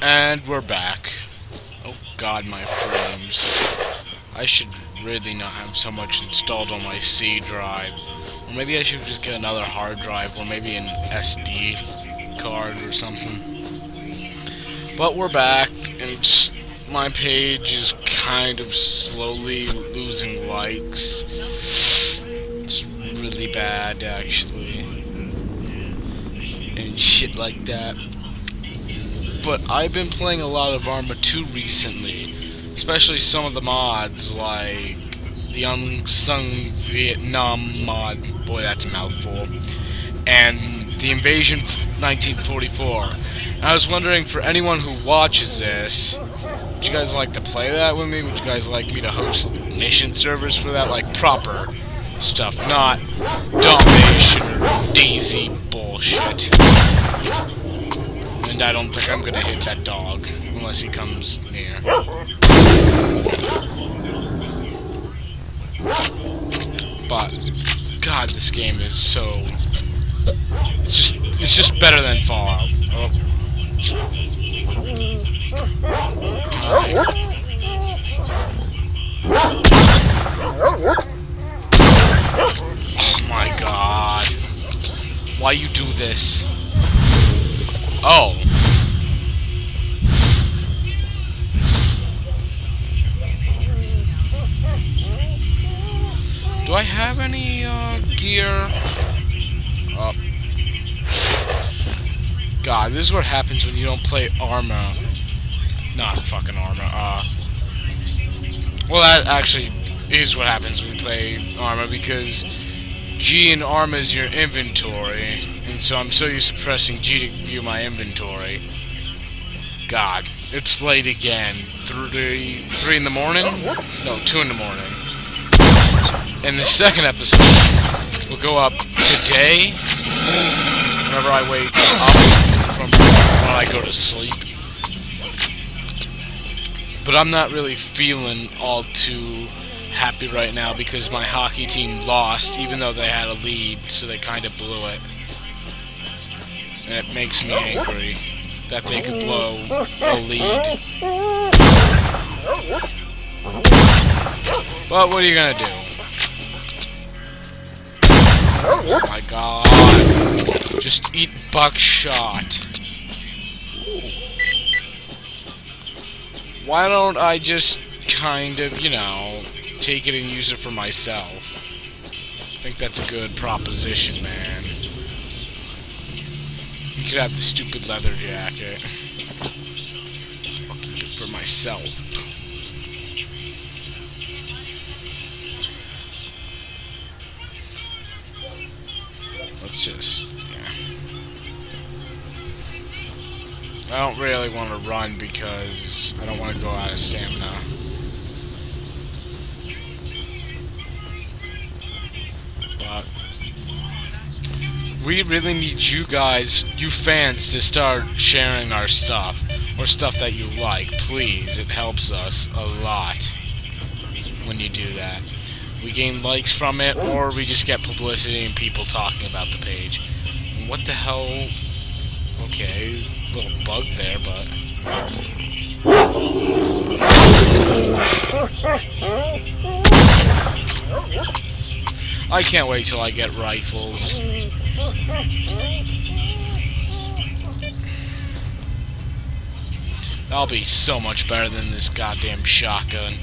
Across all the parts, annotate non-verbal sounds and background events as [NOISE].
And we're back. Oh god, my frames. I should really not have so much installed on my C drive. Or maybe I should just get another hard drive, or maybe an SD card or something. But we're back, and my page is kind of slowly losing likes. It's really bad, actually. And shit like that but I've been playing a lot of Arma 2 recently, especially some of the mods like the Unsung Vietnam mod, boy that's a mouthful, and the Invasion 1944. I was wondering, for anyone who watches this, would you guys like to play that with me? Would you guys like me to host mission servers for that? Like, proper stuff, not domination or DayZ bullshit. And I don't think I'm gonna hit that dog, unless he comes near. But, God, this game is so... It's just, it's just better than Fallout. Oh. oh my god. Why you do this? Oh. I have any uh, gear? Oh. God, this is what happens when you don't play Arma. Not fucking Arma. Uh, well, that actually is what happens when you play Arma because G in Arma is your inventory, and so I'm so used to pressing G to view my inventory. God, it's late again. Three, three in the morning? No, two in the morning. And the second episode will go up today, whenever I wake up from when I go to sleep. But I'm not really feeling all too happy right now because my hockey team lost, even though they had a lead, so they kind of blew it. And it makes me angry that they could blow a lead. But what are you gonna do? Oh my god. Just eat buckshot. Why don't I just kind of, you know, take it and use it for myself? I think that's a good proposition, man. You could have the stupid leather jacket. I'll keep it for myself. Let's just, yeah. I don't really want to run because I don't want to go out of stamina. But we really need you guys, you fans, to start sharing our stuff. Or stuff that you like, please. It helps us a lot when you do that. We gain likes from it, or we just get publicity and people talking about the page. What the hell? Okay, little bug there, but... I can't wait till I get rifles. That'll be so much better than this goddamn shotgun.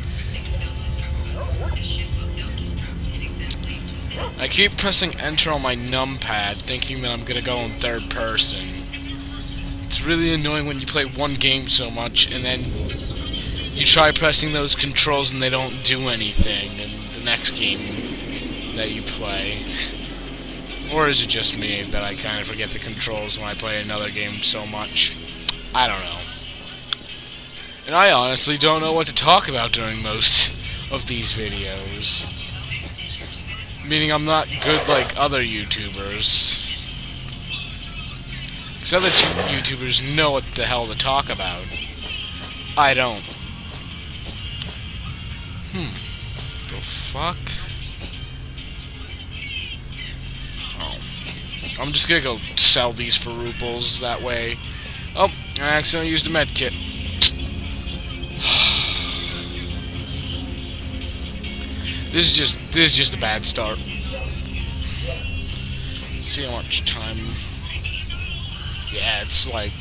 I keep pressing enter on my numpad, thinking that I'm gonna go in third person. It's really annoying when you play one game so much, and then you try pressing those controls and they don't do anything in the next game that you play. [LAUGHS] or is it just me that I kind of forget the controls when I play another game so much? I don't know. And I honestly don't know what to talk about during most [LAUGHS] of these videos. Meaning I'm not good like other YouTubers. Because other YouTubers know what the hell to talk about. I don't. Hmm. The fuck? Oh. I'm just gonna go sell these for rubles that way. Oh, I accidentally used a med kit. This is just this is just a bad start. Let's see how much time. Yeah, it's like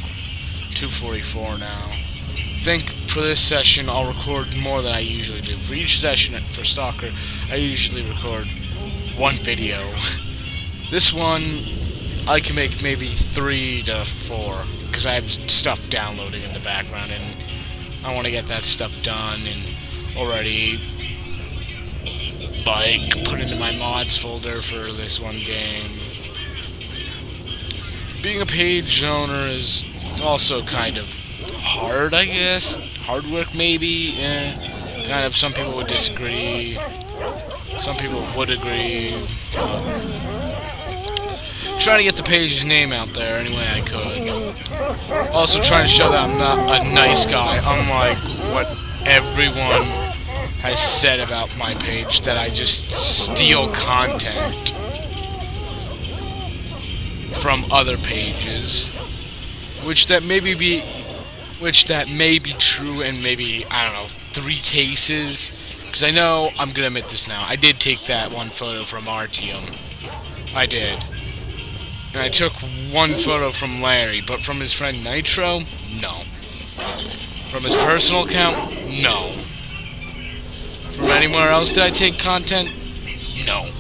2:44 now. I think for this session I'll record more than I usually do. For each session for Stalker, I usually record one video. [LAUGHS] This one I can make maybe three to four because I have stuff downloading in the background and I want to get that stuff done and already like put into my mods folder for this one game. Being a page owner is also kind of hard, I guess. Hard work, maybe. Eh. Kind of. Some people would disagree. Some people would agree. trying to get the page's name out there any way I could. Also trying to show that I'm not a nice guy, unlike what everyone has said about my page, that I just steal content from other pages. Which that maybe be which that may be true in maybe, I don't know, three cases. Because I know, I'm going to admit this now, I did take that one photo from Artyom. I did. And I took one photo from Larry, but from his friend Nitro, no. From his personal account, no. From anywhere else did I take content? No.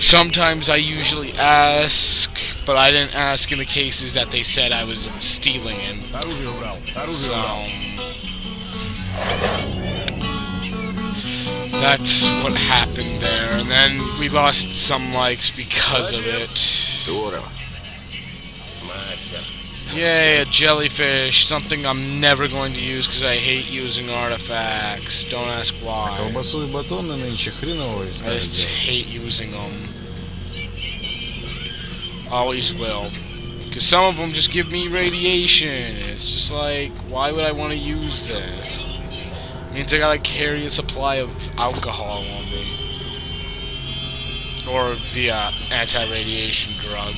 Sometimes I usually ask, but I didn't ask in the cases that they said I was stealing in. So, that's what happened there. And then we lost some likes because of it. Yay, a jellyfish. Something I'm never going to use because I hate using artifacts. Don't ask why. Колбасу и батоны нынче хреново I just hate using them. Always will. Because some of them just give me radiation. It's just like, why would I want to use this? means I gotta carry a supply of alcohol on me. Or the uh, anti-radiation drug.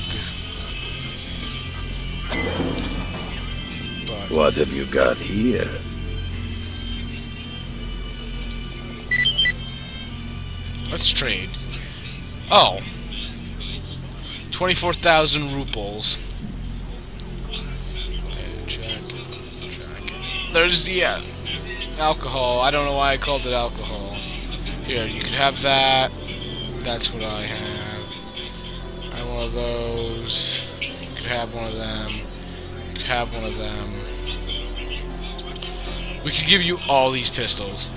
What have you got here? let's trade. Oh. 24,000 rubles. There's the uh, alcohol. I don't know why I called it alcohol. Here, you could have that. That's what I have. I have one of those. You could have one of them. You could have one of them. We could give you all these pistols.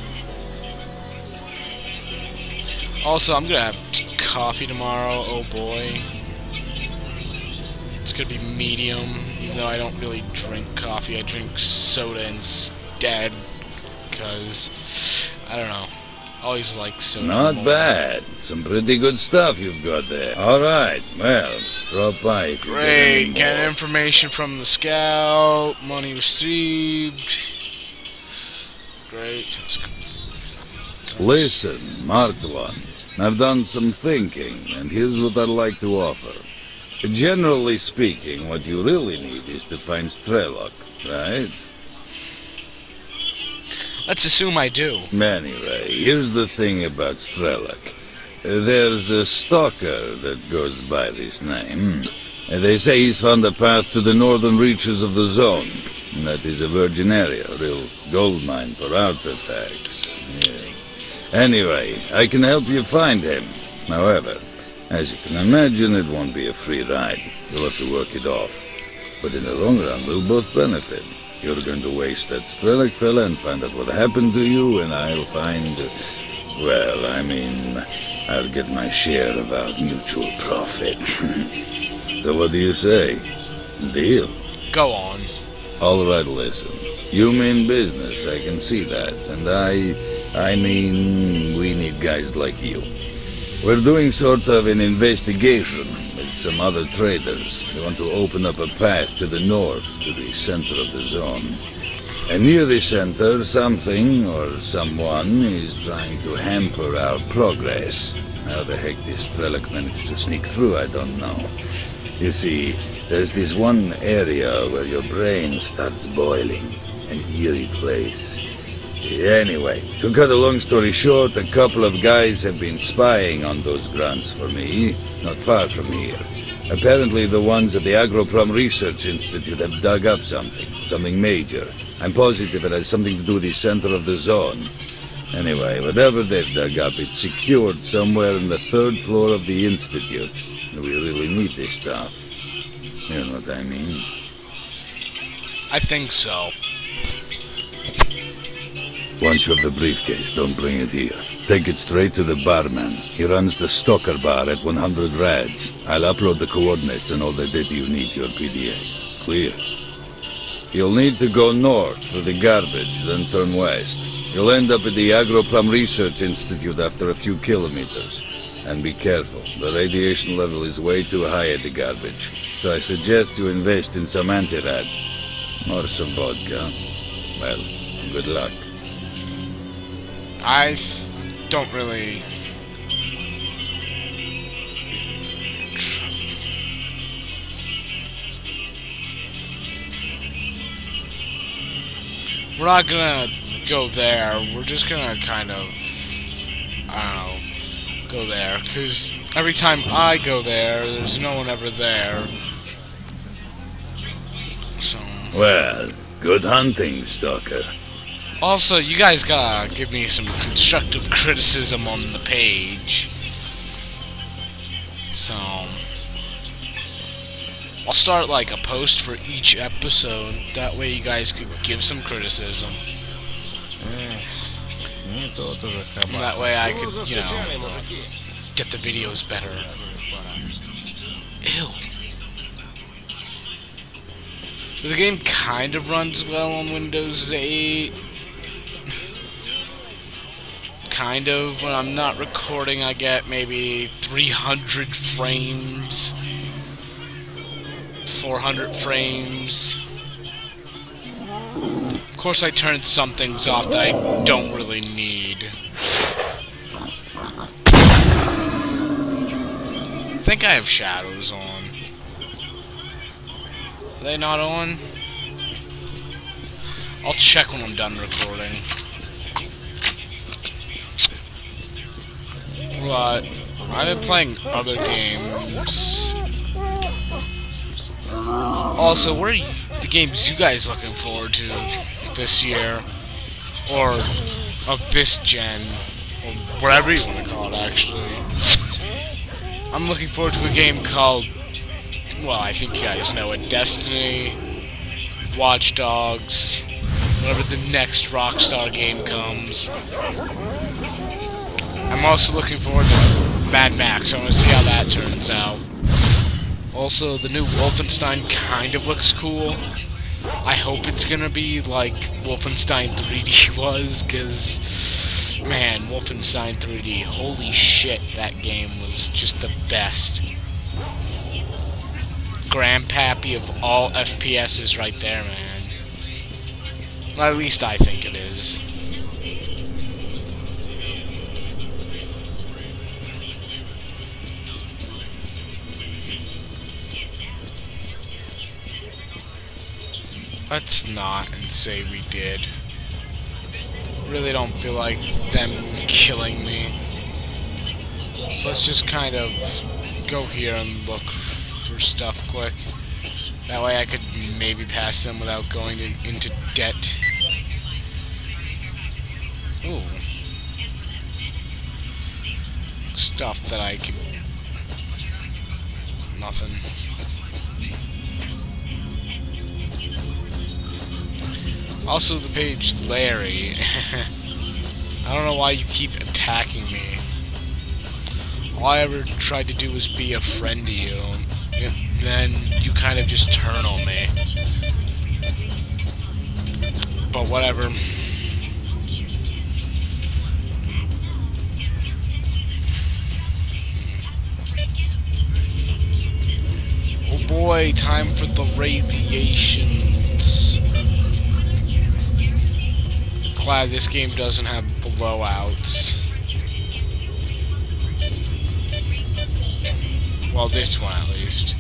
Also, I'm gonna have t- coffee tomorrow. Oh boy. It's gonna be medium, even though I don't really drink coffee. I drink soda instead because I don't know. Always like soda. Not more. bad. Some pretty good stuff you've got there. All right. Well, drop by if you get any Great. Get information from the scout. Money received. Great. Listen, Marked I've done some thinking, and here's what I'd like to offer. Generally speaking, what you really need is to find Strelok, right? Let's assume I do. Anyway, here's the thing about Strelok. There's a stalker that goes by this name. They say he's found a path to the northern reaches of the zone. That is a virgin area, a real gold mine for artifacts. Yeah. Anyway, I can help you find him. However, as you can imagine, it won't be a free ride. You'll have to work it off. But in the long run, we'll both benefit. You're going to waste that Strelok fella and find out what happened to you, and I'll find... Well, I mean, I'll get my share of our mutual profit. [LAUGHS] so what do you say? Deal? Go on. All right, listen. You mean business, I can see that. And I... I mean, we need guys like you. We're doing sort of an investigation with some other traders. We want to open up a path to the north, to the center of the zone. And near the center, something or someone is trying to hamper our progress. How the heck this Strelok managed to sneak through, I don't know. You see, There's this one area where your brain starts boiling. An eerie place. Anyway, to cut a long story short, a couple of guys have been spying on those grunts for me, not far from here. Apparently the ones at the Agroprom Research Institute have dug up something, something major. I'm positive it has something to do with the center of the zone. Anyway, whatever they've dug up, it's secured somewhere in the third floor of the Institute. We really need this stuff. You know what I mean? I think so. Once you have the briefcase, don't bring it here. Take it straight to the barman. He runs the Stalker Bar at 100 Rads. I'll upload the coordinates and all the data you need to your PDA. Clear. You'll need to go north through the garbage, then turn west. You'll end up at the Agroprom Research Institute after a few kilometers. And be careful, the radiation level is way too high at the garbage. So I suggest you invest in some antirad. Or some vodka. Well, good luck. I don't really. We're not gonna go there. We're just gonna kind of, I don't know, go there. Cause every time I go there, there's no one ever there. So. Well, good hunting, Stalker. Also, you guys gotta give me some constructive criticism on the page. So, I'll start like a post for each episode. That way, you guys could give some criticism. That way, I could, you know, get the videos better. Ew. The game kind of runs well on Windows 8. Kind of. When I'm not recording, I get maybe 300 frames. 400 frames. Of course, I turned some things off that I don't really need. Think I have shadows on. Are they not on? I'll check when I'm done recording. But I've been playing other games. Also, what are you, the games you guys looking forward to this year? Or of this gen? Or whatever you want to call it, actually. I'm looking forward to a game called, well, I think you guys know it, Destiny, Watch Dogs, whenever the next Rockstar game comes. I'm also looking forward to Mad Max. I want to see how that turns out. Also, the new Wolfenstein kind of looks cool. I hope it's gonna be like Wolfenstein 3D [LAUGHS] was, because, man, Wolfenstein 3D, holy shit, that game was just the best. Grandpappy of all FPSs right there, man. Well, at least I think it is. Let's not and say we did. Really don't feel like them killing me. So let's just kind of go here and look for stuff quick. That way I could maybe pass them without going in, into debt. Ooh. Stuff that I could... Nothing. Also, the page Larry. [LAUGHS] I don't know why you keep attacking me. All I ever tried to do was be a friend to you. And then you kind of just turn on me. But whatever. Oh boy, time for the radiations. Glad this game doesn't have blowouts. Well, this one at least.